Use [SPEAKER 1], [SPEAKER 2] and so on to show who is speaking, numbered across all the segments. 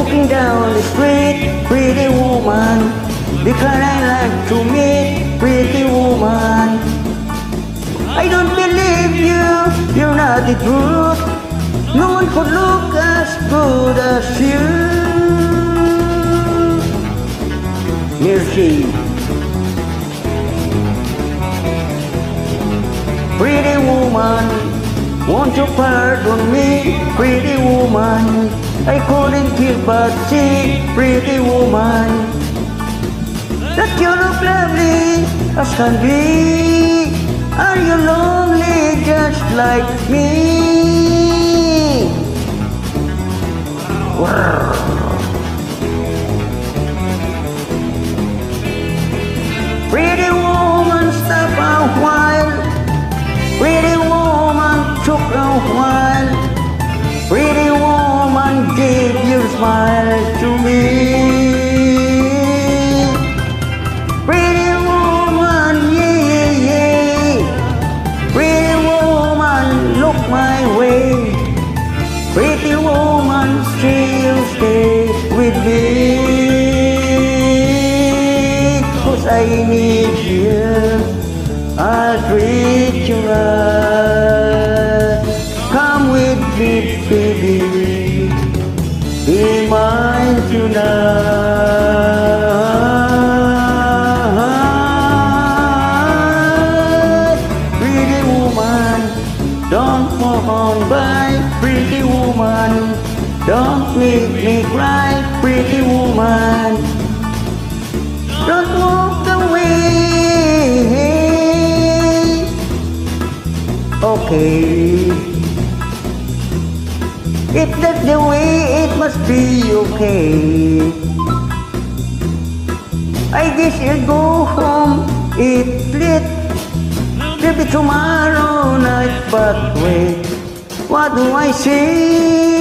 [SPEAKER 1] Walking down the street, pretty woman, because I like to meet pretty woman. I don't believe you, you're not the truth. No one could look as good as you. Merci. Pretty woman, won't you pardon me, pretty woman? I couldn't help but see, pretty woman, that you look lovely as can be. Are you lonely just like me? Smile to me. Pretty woman, yeah, yeah. Pretty woman, look my way. Pretty woman, still stay with me. Cause I need you. I'll treat you right. Be mine tonight. Pretty woman, don't walk on by. Pretty woman, don't make me cry. Pretty woman, don't walk away. Okay. If that's the way, it must be okay. I guess you'll go home, eat late. Maybe tomorrow night, but wait, what do I see?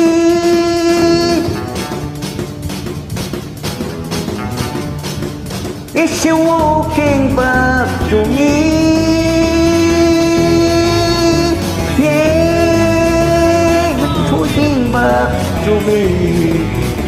[SPEAKER 1] Is she walking back to me.